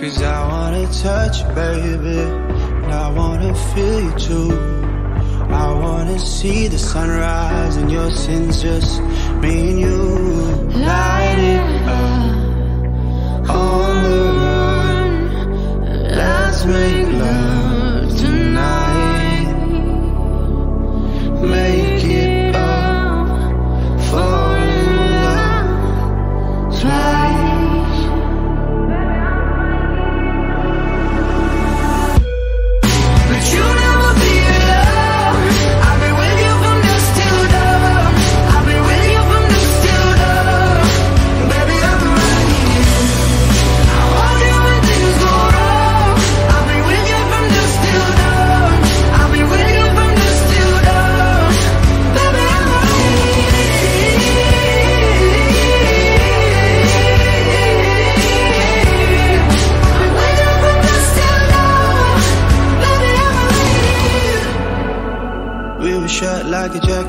Cause I wanna touch you, baby. And I wanna feel you too. I wanna see the sunrise and your sins just me and you. Light it up on the run. Let's make love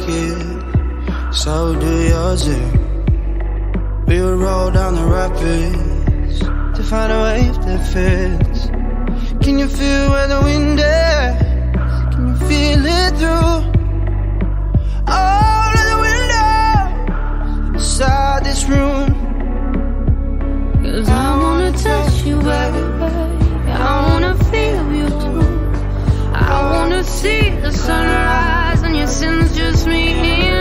a so do yours. eh? We would roll down the rapids to find a wave that fits. Can you feel where the wind is? Can you feel it through all of the windows inside this room? Cause I wanna touch you, baby. I wanna feel you too. I wanna see the sunrise and just me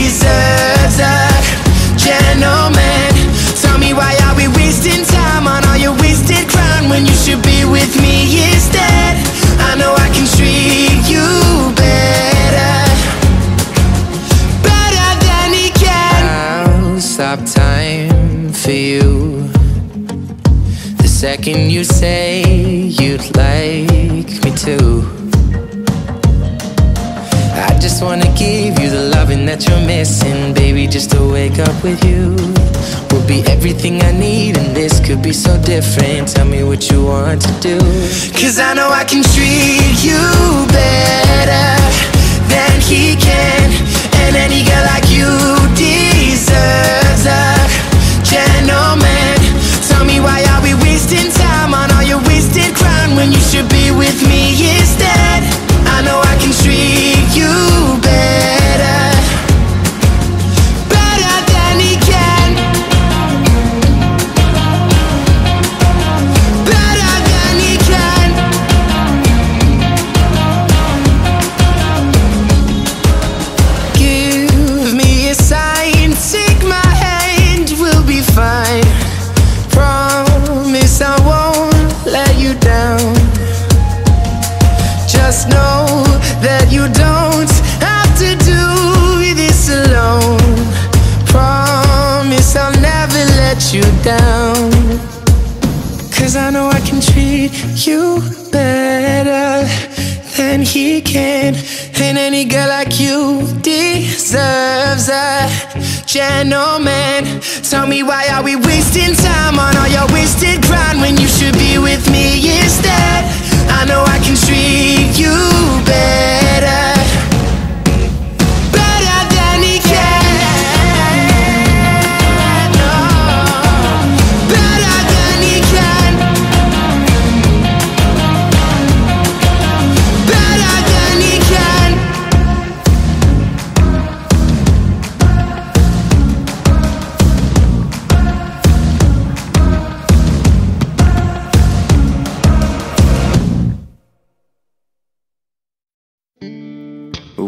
deserves a gentleman. Tell me why are we wasting time on all your wasted crown when you should be with me instead? I know I can treat you better, better than he can. I'll stop time for you. The second you say you'd like me to. I just wanna give you the loving that you're missing, baby. Just to wake up with you will be everything I need, and this could be so different. Tell me what you want to do. Cause I know I can treat you better than he can, and any girl like you deserves down. Cause I know I can treat you better than he can. And any girl like you deserves a gentleman. Tell me why are we wasting time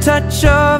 touch of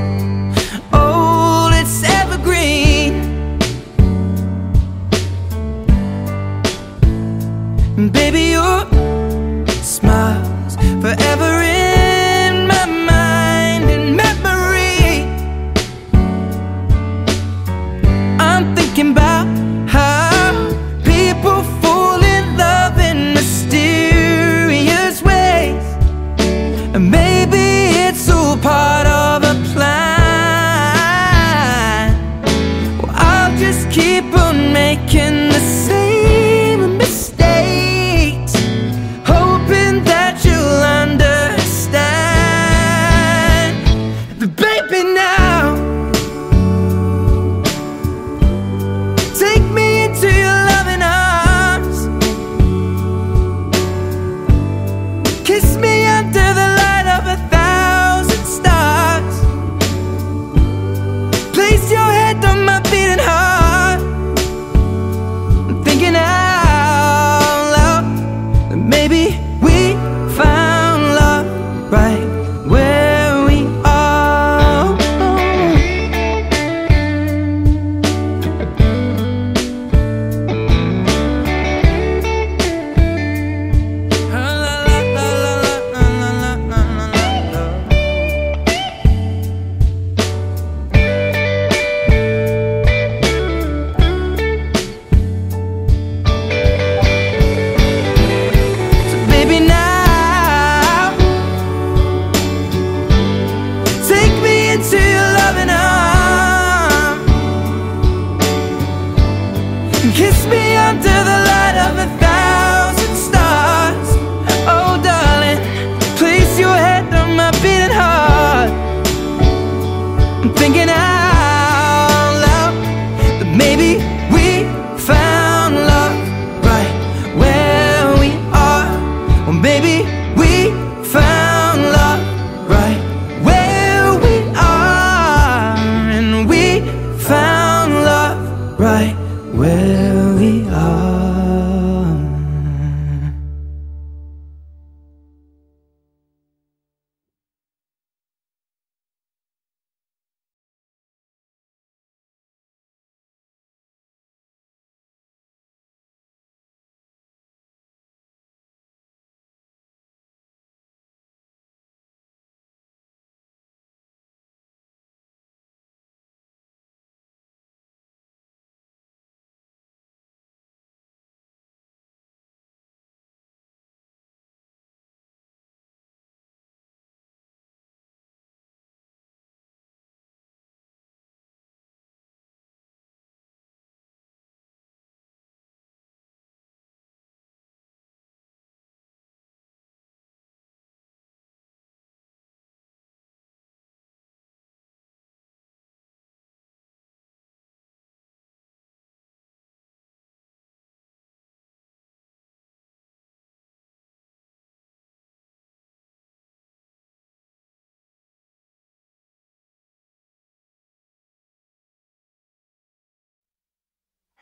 Baby, your smiles forever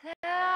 Help!